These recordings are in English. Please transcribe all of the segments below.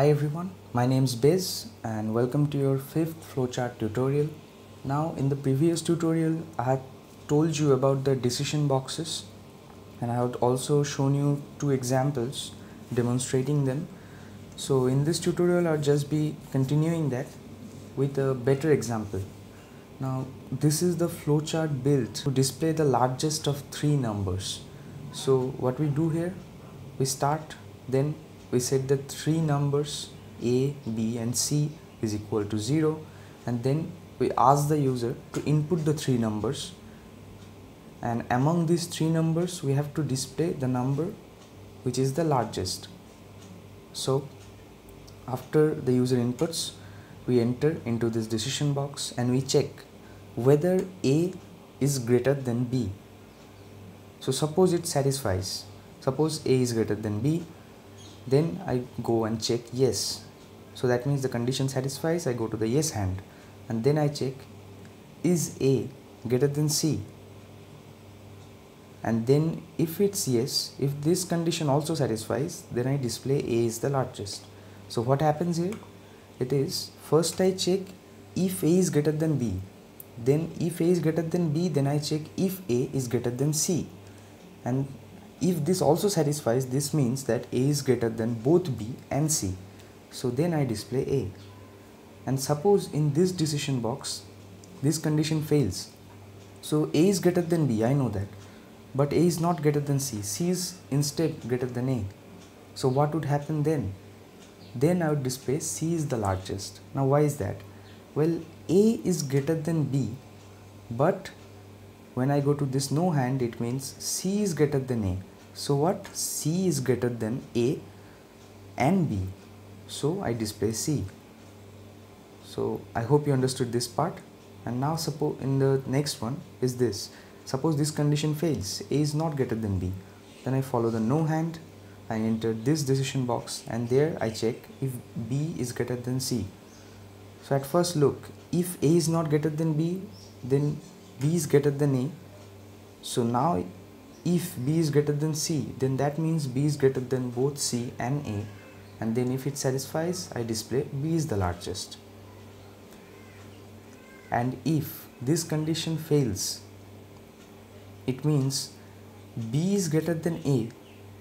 Hi everyone, my name is Bez and welcome to your fifth flowchart tutorial. Now in the previous tutorial I had told you about the decision boxes and I had also shown you two examples demonstrating them. So in this tutorial I'll just be continuing that with a better example. Now this is the flowchart built to display the largest of three numbers. So what we do here, we start then we set the three numbers a b and c is equal to 0 and then we ask the user to input the three numbers. And among these three numbers we have to display the number which is the largest. So after the user inputs we enter into this decision box and we check whether a is greater than b. So suppose it satisfies. Suppose a is greater than b then I go and check yes. So that means the condition satisfies I go to the yes hand. And then I check is A greater than C? And then if it's yes if this condition also satisfies then I display A is the largest. So what happens here? It is first I check if A is greater than B. Then if A is greater than B then I check if A is greater than C. And if this also satisfies, this means that A is greater than both B and C. So then I display A. And suppose in this decision box, this condition fails. So A is greater than B, I know that. But A is not greater than C. C is instead greater than A. So what would happen then? Then I would display C is the largest. Now why is that? Well, A is greater than B, but when I go to this no hand, it means C is greater than A. So what? C is greater than A and B. So I display C. So I hope you understood this part. And now suppose in the next one is this. Suppose this condition fails. A is not greater than B. Then I follow the no hand. I enter this decision box. And there I check if B is greater than C. So at first look if A is not greater than B then B is greater than A. So now if b is greater than c then that means b is greater than both c and a. And then if it satisfies I display b is the largest. And if this condition fails it means b is greater than a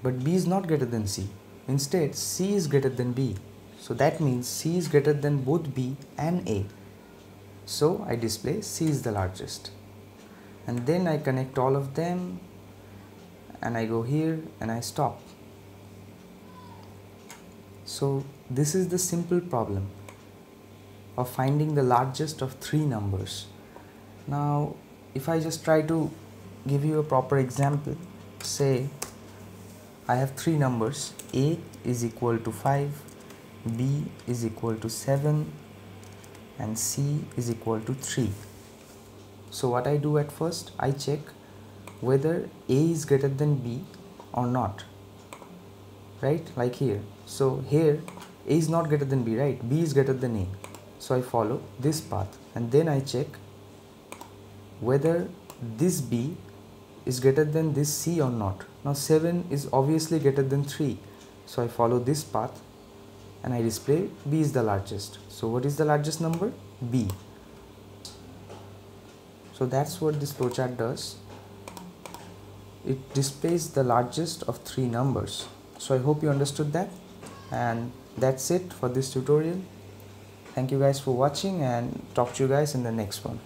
but b is not greater than c. Instead c is greater than b. So that means c is greater than both b and a. So I display c is the largest and then I connect all of them and I go here and I stop. So this is the simple problem of finding the largest of three numbers. Now if I just try to give you a proper example, say I have three numbers A is equal to 5, B is equal to 7 and C is equal to 3. So what I do at first, I check whether A is greater than B or not right? Like here. So here A is not greater than B right? B is greater than A. So I follow this path and then I check whether this B is greater than this C or not. Now 7 is obviously greater than 3 so I follow this path and I display B is the largest. So what is the largest number? B so that's what this flowchart does. It displays the largest of three numbers. So i hope you understood that. And that's it for this tutorial. Thank you guys for watching and talk to you guys in the next one